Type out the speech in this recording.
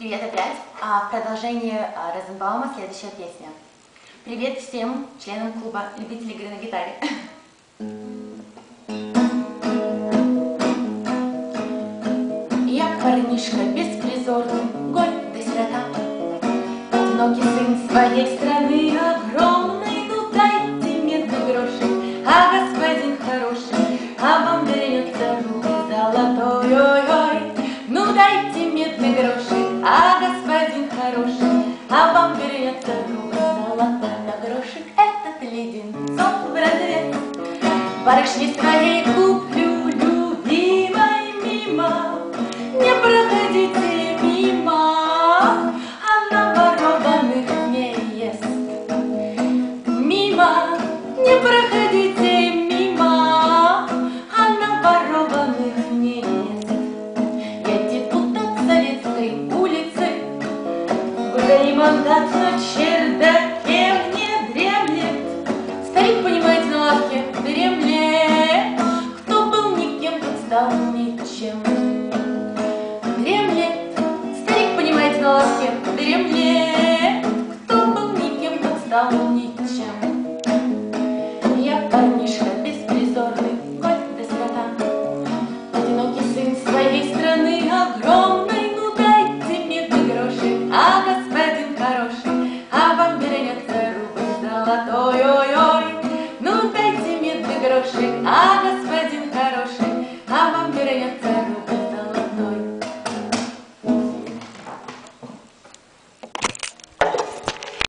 Привет опять. А, в продолжении а, Розенбаума следующая песня. Привет всем членам клуба любителей игры на гитаре. Я парнишка беспризорный, голь до сирота, Одинокий сын своей страны А вернется рубль золотой, Да грошик этот леденцов в разрез. Барышни своей куплю, любимой, мимо, Не проходите мимо, Она ворованных не ест. Мимо, не проходите мандат на чердаке мне дремлет. Старик, понимаете, на лавке дремлет. Кто был никем, тот стал ничем. Дремлет. Старик, понимаете, на лавке дремлет. Кто был никем, тот стал ничем. Я парнишка беспризорный, голь до сирота. Одинокий сын своей страны огромной, ну дайте медный грошик, а господин вернется рубль золотой, ой-ой. Ну дайте медный грошик, а